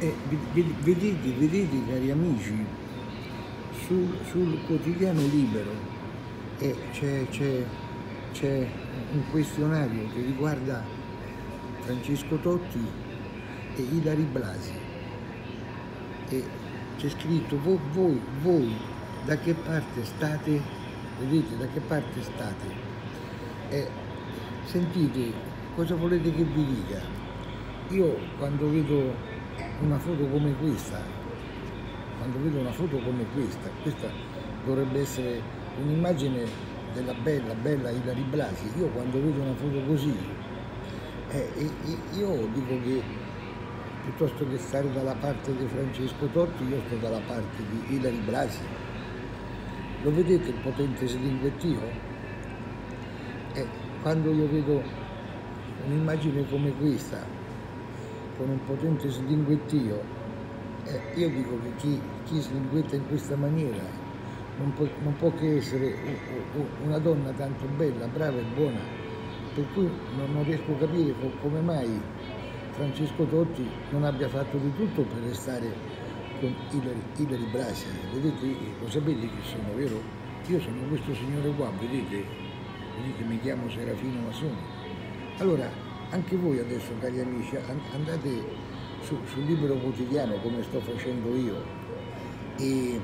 E vedete, vedete cari amici, sul, sul quotidiano libero eh, c'è, un questionario che riguarda Francesco Totti e Ilari Blasi. E c'è scritto voi, voi, voi da che parte state? Vedete da che parte state? E sentite, cosa volete che vi dica? Io quando vedo una foto come questa, quando vedo una foto come questa, questa dovrebbe essere un'immagine della bella, bella Ilari Blasi, io quando vedo una foto così, eh, io dico che piuttosto che stare dalla parte di Francesco Totti, io sto dalla parte di Ilari Blasi. Lo vedete il potente slinguettio? Eh, quando io vedo un'immagine come questa, con un potente slinguettio, eh, io dico che chi, chi slinguetta in questa maniera non può, non può che essere una donna tanto bella, brava e buona, per cui non, non riesco a capire come mai Francesco Totti non abbia fatto di tutto per restare con Ilari, Ilari Brasi. Vedete, lo sapete chi sono, vero? Io sono questo signore qua, vedete? Vedete, mi chiamo Serafino Masoni. Allora, anche voi adesso cari amici andate su, sul libro quotidiano come sto facendo io e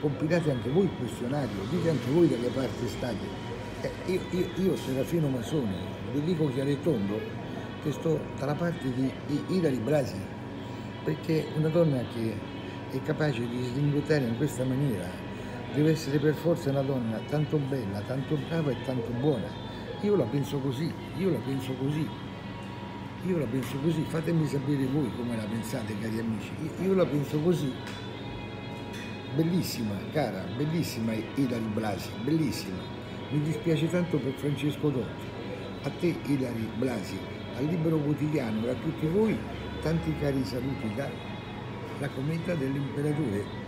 compilate anche voi il questionario, dite anche voi da che parte state. Eh, io, io, io, Serafino Masoni, vi dico chiaro e tondo che sto dalla parte di, di Ilari Brasi, perché una donna che è capace di slinguettare in questa maniera deve essere per forza una donna tanto bella, tanto brava e tanto buona io la penso così, io la penso così, io la penso così, fatemi sapere voi come la pensate cari amici, io la penso così. Bellissima, cara, bellissima Ilari Blasi, bellissima. Mi dispiace tanto per Francesco Dotti. A te Ilari Blasi, al Libero Quotidiano e a tutti voi tanti cari saluti da la comunità dell'imperatore